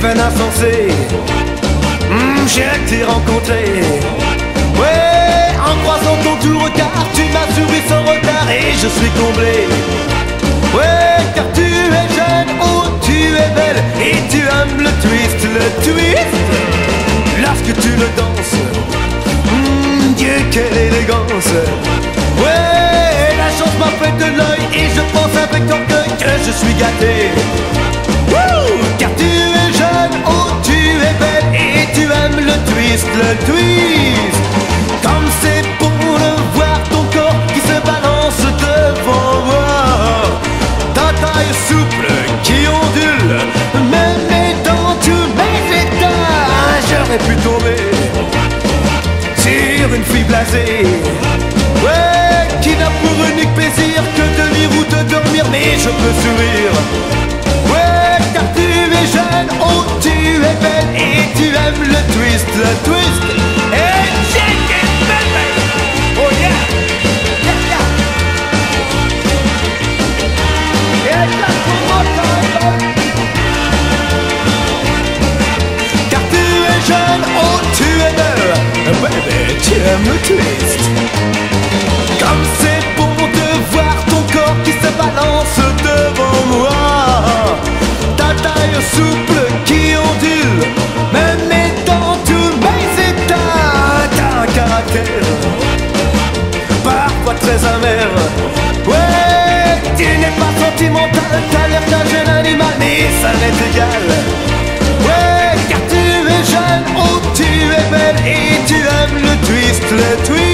passé, hmm, j'ai été rencontré. Ouais, en croisant ton doux regard, tu m'as souri sans retard et je suis comblé. Ouais, car tu es jeune, oh tu es belle et tu aimes le twist, le twist. Lorsque tu le danses, hmm, Dieu quelle élégance. Ouais, la chance m'a fait de l'œil et je pense avec orgueil que je suis gâté. Souple qui ondule, même mes dents, tous mes états. J'aurais pu tomber sur une fille blasée. Ouais, qui n'a pour unique plaisir que de lire ou de dormir, mais je peux sourire. Ouais, car tu es jeune, oh Comme c'est bon de voir ton corps qui se balance devant moi. Ta taille souple qui ondule Même mes dents, tous mes états. T'as un caractère Parfois très amer. Ouais, tu n'es pas sentimental T'as l'air d'un jeune animal Mais ça m'est égal le twist,